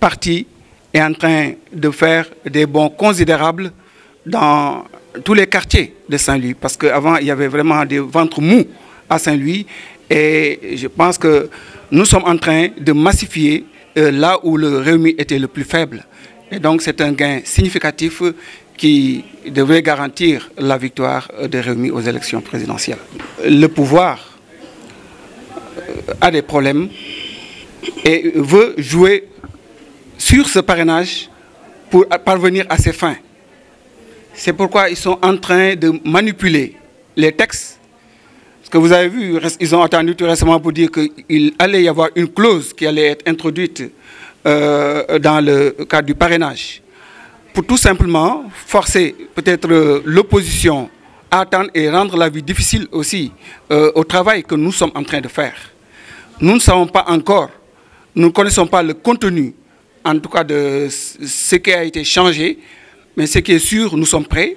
parti est en train de faire des bons considérables dans tous les quartiers de Saint-Louis. Parce qu'avant, il y avait vraiment des ventres mous à Saint-Louis. Et je pense que nous sommes en train de massifier euh, là où le Réumi était le plus faible. Et donc c'est un gain significatif qui devrait garantir la victoire de Réumi aux élections présidentielles. Le pouvoir a des problèmes et veut jouer sur ce parrainage pour parvenir à ses fins. C'est pourquoi ils sont en train de manipuler les textes. Ce que vous avez vu, ils ont attendu tout récemment pour dire qu'il allait y avoir une clause qui allait être introduite euh, dans le cadre du parrainage. Pour tout simplement forcer peut-être l'opposition à attendre et rendre la vie difficile aussi euh, au travail que nous sommes en train de faire. Nous ne savons pas encore, nous ne connaissons pas le contenu, en tout cas de ce qui a été changé, mais ce qui est sûr, nous sommes prêts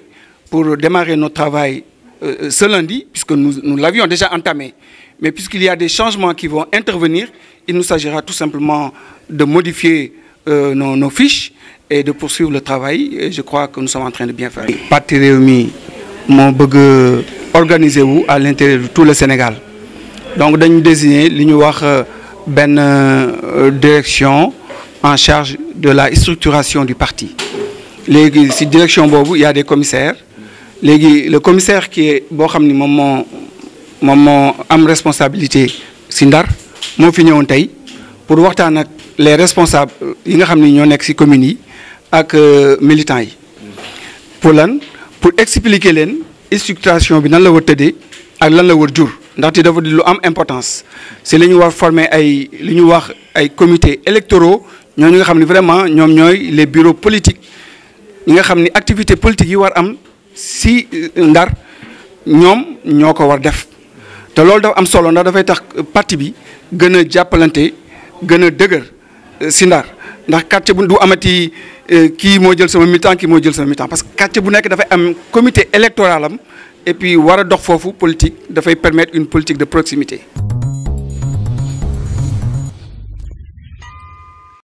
pour démarrer notre travail euh, ce lundi, puisque nous, nous l'avions déjà entamé. Mais puisqu'il y a des changements qui vont intervenir, il nous s'agira tout simplement de modifier euh, nos, fiches et de poursuivre le travail. Et je crois que nous sommes en train de bien faire. Parti Réumi, mon bëgg organiser wu à l'intérieur de tout le Sénégal. Donc dañu désigner wax benn direction en charge de la structuration du parti. léegi ci direction boobu il y a des commissaires. Léegi le commissaire qui est boo xam ni responsabilité ci Ndar moo fi ñëwoon pour waxtaan ak les responsables yi nga xam ni ñoo communes yi ak militants yi. Pour lan? Pour expliquer leen structuration bi nan la war tëddee ak lan la war jur. Ndaxte importance. C'est li ñu war former ay li ñu wax comités électoraux ñooñu nga xam ni vraiment ñoom les bureaux politiques. ñi nga xam ni activité politique yi war am ci Ndar ñoom ñoo ko war def. te loolu dafa am solo ndax dafay tax parti bi gën a jàppalante parce que quartier bu nekk comité électoral et puis a dox foofu politique permettre une politique de proximité